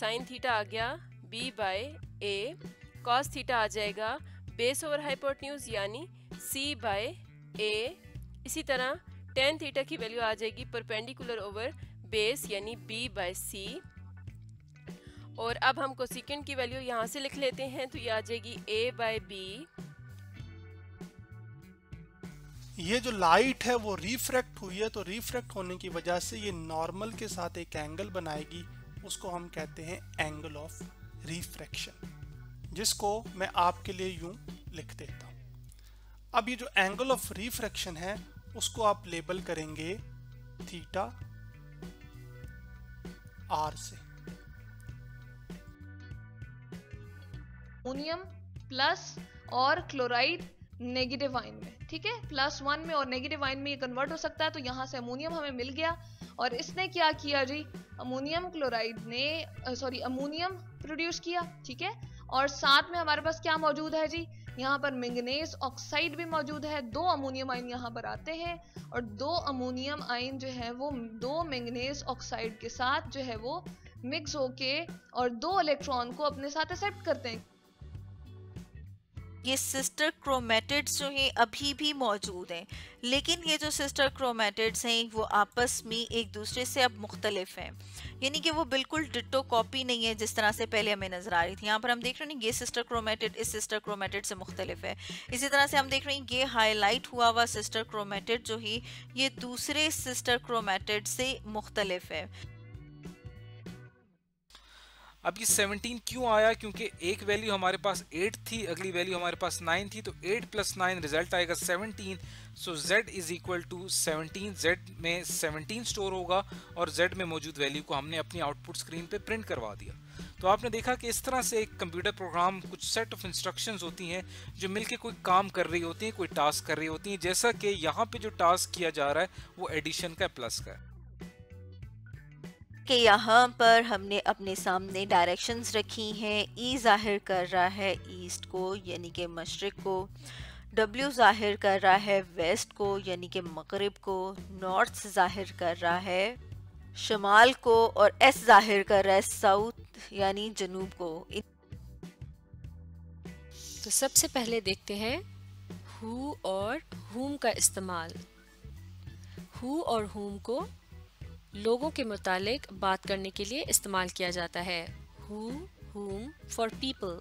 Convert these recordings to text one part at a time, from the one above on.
Sign theta आ गया B by A cos theta आ जाएगा बेस ओवर हाइपोटन्यूज यानी सी बाय ए इसी तरह टेन थीटा की वैल्यू आ जाएगी परपेंडिकुलर ओवर बेस यानी बी बाय सी और अब हम कोसिकेंट की वैल्यू यहाँ से लिख लेते हैं तो ये आ जाएगी ए बाय बी ये जो लाइट है वो रिफ्रैक्ट हुई है तो रिफ्रैक्ट होने की वजह से ये नॉर्मल के साथ एक एंगल बनाएगी। उसको हम कहते हैं एंगल ऑफ़ रिफ्रैक्शन जिसको मैं आपके लिए यूँ लिख देता हूँ। अब ये जो एंगल ऑफ़ रिफ्रैक्शन है, उसको आप लेबल करेंगे थीटा आर से। अमोनियम प्लस और क्लोराइड नेगेटिव आइन में, ठीक है? प्लस वन में और नेगेटिव आइन में ये कन्वर्ट हो सकता है तो यहाँ से अमोनियम हमें मिल गया। और इसने क्या किया जी? अमोनियम क्लोराइड ने सॉरी अमोनियम प्रोड्यूस किया, ठीक है? और साथ में हमारे पास क्या मौजूद है जी? यहाँ पर मैंगनीज ऑक्साइड भी मौजूद है, दो अमोनियम आयन यहाँ पर आते हैं और दो अमोनियम आयन जो है वो दो मैंगनीज ऑक्साइड के साथ जो है वो मिक्स होके और दो इलेक्ट्रॉन को अपने साथ एक्सेप्ट करते हैं। ये सिस्टर क्रोमेटिड्स जो हैं अभी भी मौजूद हैं। लेकिन ये जो सिस्टर क्रोमेटिड्स हैं, वो आपस में एक दूसरे से अब मुख्तलिफ़ हैं। यानी कि वो बिल्कुल डिटो कॉपी नहीं है, जिस तरह से पहले हमें नज़र आ रही थी। यहाँ पर हम देख रहे हैं ये सिस्टर क्रोमेटिड इस सिस्टर क्रोमेटिड से मुख्तलिफ़ है। इसी तरह से हम देख रहे हैं, ये हाईलाइट हुआ हुआ सिस्टर क्रोमेटिड जो है, ये दूसरे सिस्टर क्रोमेटिड से मुख्तलिफ़ है। अब ये 17 क्यों आया? क्योंकि एक वैल्यू हमारे पास 8 थी, अगली वैल्यू हमारे पास 9 थी तो 8 प्लस नाइन रिज़ल्ट आएगा 17 so z is equal to 17 z में 17 स्टोर होगा और z में मौजूद वैल्यू को हमने अपनी आउटपुट स्क्रीन पे प्रिंट करवा दिया। तो आपने देखा कि इस तरह से एक कंप्यूटर प्रोग्राम कुछ सेट ऑफ़ इंस्ट्रक्शंस होती हैं जो मिलके कोई काम कर रही होती हैं, कोई टास्क कर रही होती हैं। जैसा कि यहाँ पे जो टास्क किया जा रहा है, वो एडिशन का प्लस का है। कि यहाँ पर हमने अपने सामने डायरेक्शंस रखी हैं। ई ज़ाहिर कर रहा है ईस्ट को, यानी कि मशरक़ को। डब्ल्यू ज़ाहिर कर रहा है वेस्ट को, यानी कि मगरब को। नॉर्थ ज़ाहिर कर रहा है शमाल को और एस ज़ाहिर कर रहा है साउथ यानी जनूब को। तो सबसे पहले देखते हैं हु और हुम का इस्तेमाल। हु और हुम को लोगों के मुतालिक बात करने के लिए इस्तेमाल किया जाता है। हु फॉर पीपल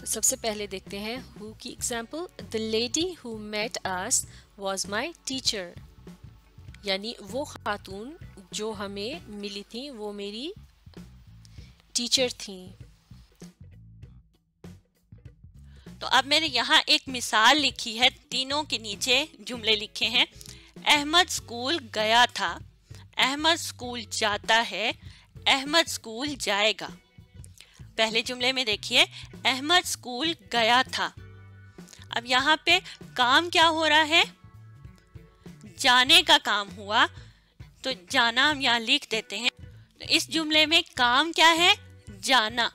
तो सबसे पहले देखते हैं हु की example the lady who met us was my teacher यानी वो खातून जो हमें मिली थी, वो मेरी टीचर थी। तो अब मैंने यहाँ एक मिसाल लिखी है, तीनों के नीचे जुमले लिखे हैं। अहमद स्कूल गया था। अहमद स्कूल जाता है, अहमद स्कूल जाएगा। पहले जुमले में देखिए, अहमद स्कूल गया था। अब यहाँ पे काम क्या हो रहा है? जाने का काम हुआ तो जाना हम यहाँ लिख देते हैं। तो इस जुमले में काम क्या है? जाना।